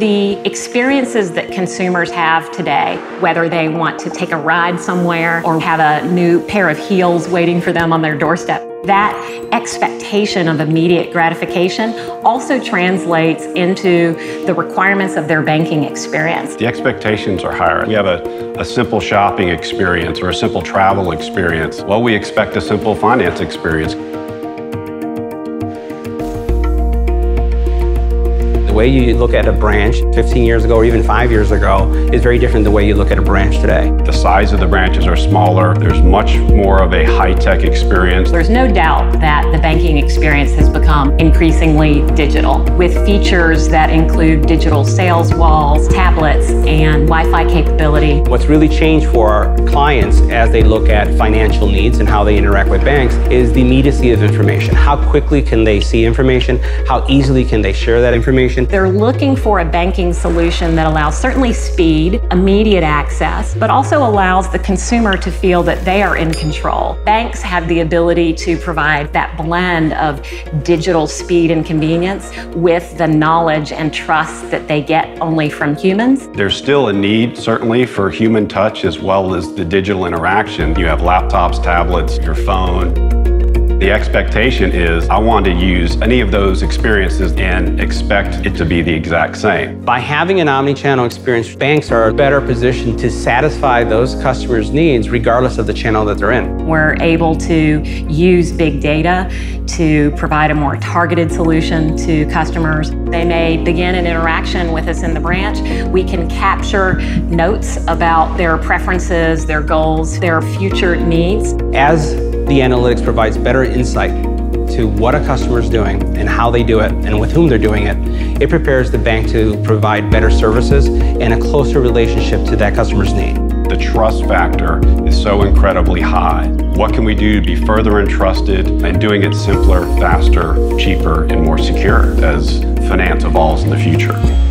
The experiences that consumers have today, whether they want to take a ride somewhere or have a new pair of heels waiting for them on their doorstep, that expectation of immediate gratification also translates into the requirements of their banking experience. The expectations are higher. We have a, a simple shopping experience or a simple travel experience. Well, we expect a simple finance experience. Way you look at a branch 15 years ago or even five years ago is very different than the way you look at a branch today. The size of the branches are smaller. There's much more of a high-tech experience. There's no doubt that the banking experience has become increasingly digital with features that include digital sales walls, tablets, and Wi-Fi capability. What's really changed for our clients as they look at financial needs and how they interact with banks is the immediacy of information. How quickly can they see information? How easily can they share that information? They're looking for a banking solution that allows certainly speed, immediate access, but also allows the consumer to feel that they are in control. Banks have the ability to provide that blend of digital speed and convenience with the knowledge and trust that they get only from humans. There's still a need, certainly, for human touch as well as the digital interaction. You have laptops, tablets, your phone. The expectation is I want to use any of those experiences and expect it to be the exact same. By having an omni-channel experience, banks are better positioned to satisfy those customers' needs regardless of the channel that they're in. We're able to use big data to provide a more targeted solution to customers. They may begin an interaction with us in the branch. We can capture notes about their preferences, their goals, their future needs. As the analytics provides better insight to what a customer is doing and how they do it and with whom they're doing it. It prepares the bank to provide better services and a closer relationship to that customer's need. The trust factor is so incredibly high. What can we do to be further entrusted and doing it simpler, faster, cheaper, and more secure as finance evolves in the future?